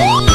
Woo!